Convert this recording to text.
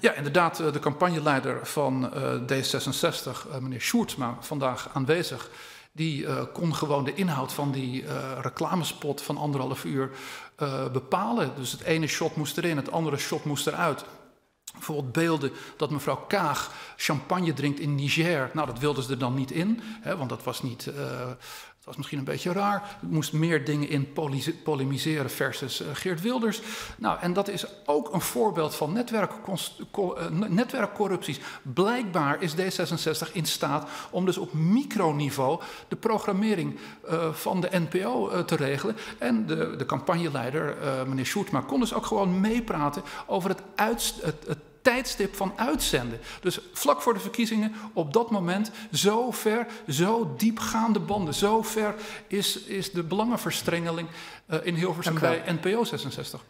Ja, inderdaad, de campagneleider van D66, meneer Sjoerdsma, vandaag aanwezig. Die kon gewoon de inhoud van die reclamespot van anderhalf uur bepalen. Dus het ene shot moest erin, het andere shot moest eruit. Bijvoorbeeld beelden dat mevrouw Kaag champagne drinkt in Niger. Nou, dat wilden ze er dan niet in, hè, want dat was niet. Was misschien een beetje raar. Er moest meer dingen in polemiseren versus uh, Geert Wilders. Nou, en dat is ook een voorbeeld van uh, netwerkcorrupties. Blijkbaar is D66 in staat om dus op microniveau de programmering van de NPO te regelen. En de, de campagneleider, meneer Sjoerdsma, kon dus ook gewoon meepraten over het, uit, tijdstip van uitzenden. Dus vlak voor de verkiezingen, op dat moment, zo ver, zo diepgaande banden, zo ver is, is de belangenverstrengeling uh, in Hilversum bij NPO 66.